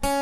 Bye.